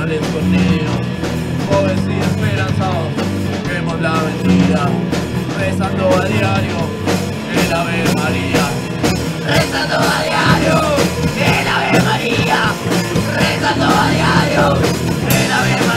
final del torneo. Pobres y esperanzados, vemos la vencida Rezando a diario, el Ave María. Rezando a diario, el Ave María Rezando a diario, el Ave María.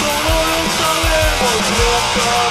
Como nunca.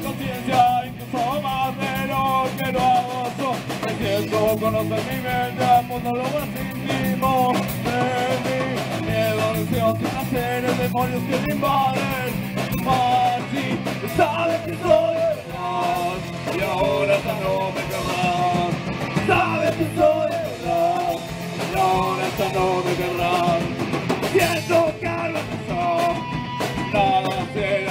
conciencia incluso más de lo que lo agosto. Me siento conocer mi verdad, cuando lo más de mí. Miedo, deseos y placeres, demonios que me invaden. Más si sabes que soy y ahora ya no me querrás. Sabes que soy y ahora ya no me querrás. Siento que algo pasó, nada será.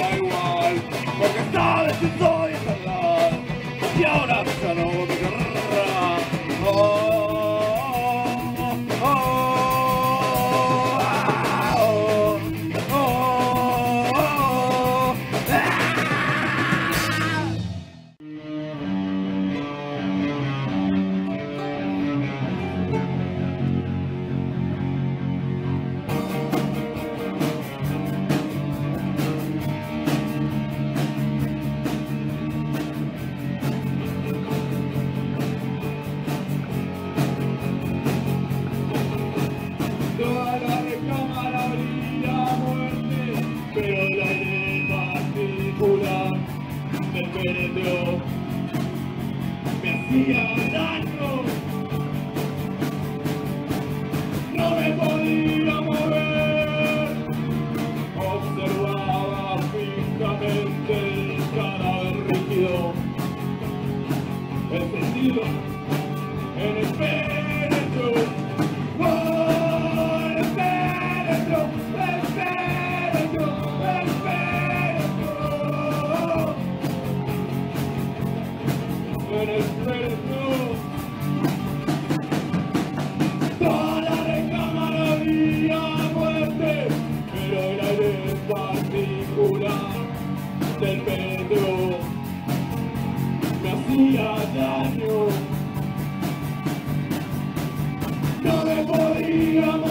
encendido, encendido en espera. hacía daño. No le podíamos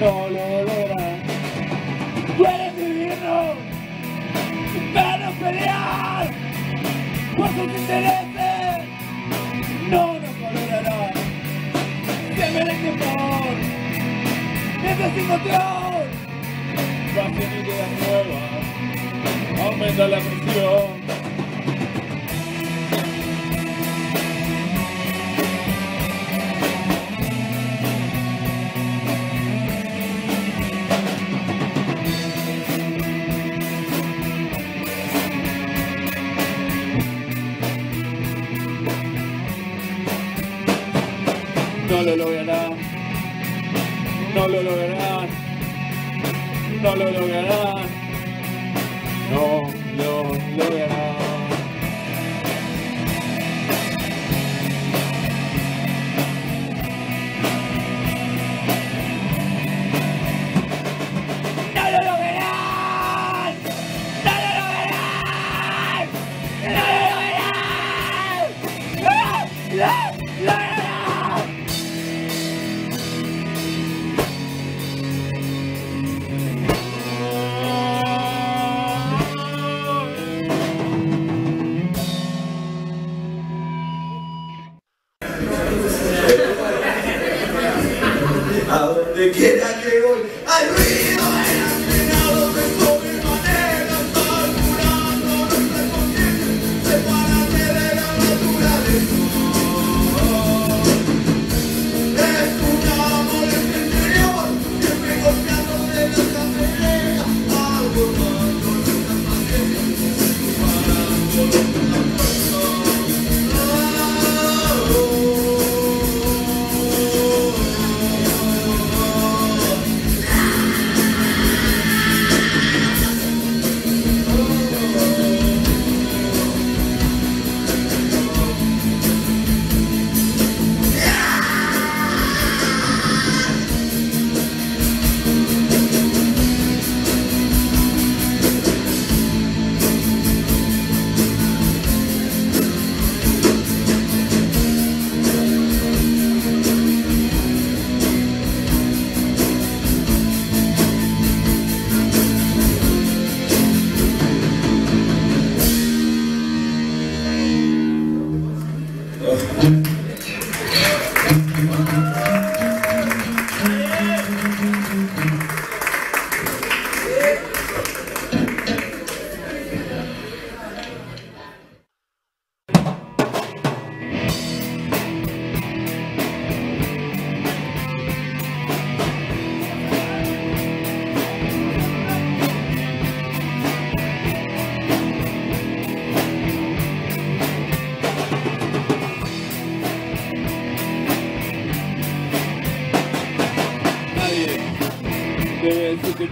no lo logras. Puedes vivirnos, pero pelear por tus intereses no nos valorarás. Se merece por desinmoción, pasión ideas nuevas, aumenta la presión. No lo lograrán. No lo lograrán.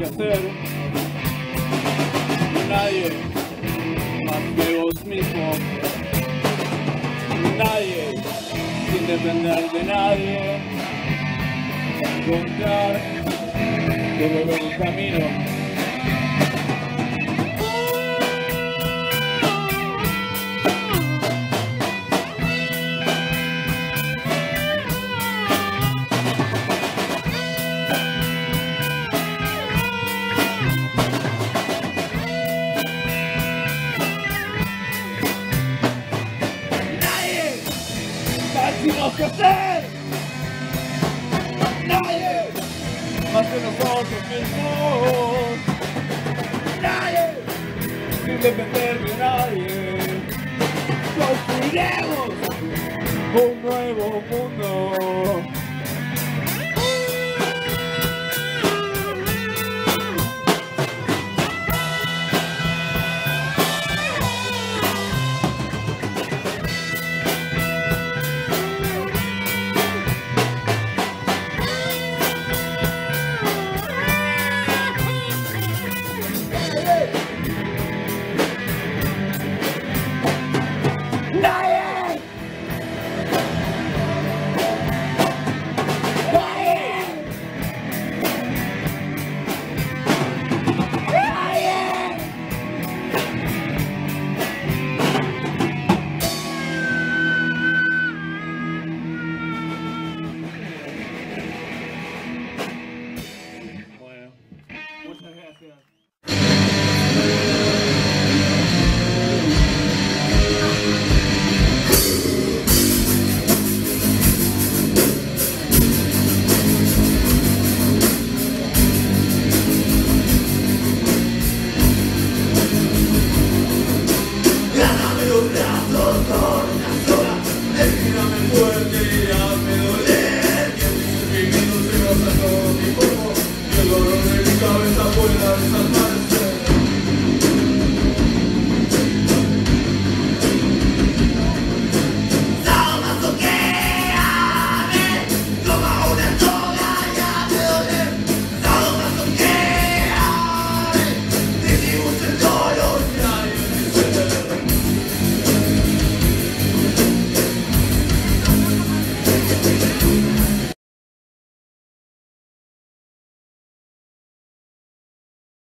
Hacer. Nadie más que vos mismo. Nadie sin depender de nadie. Encontrar tu propio camino. Decimos qué hacer. Nadie más que nosotros mismos. Nadie sin depender de nadie. Construiremos un nuevo mundo.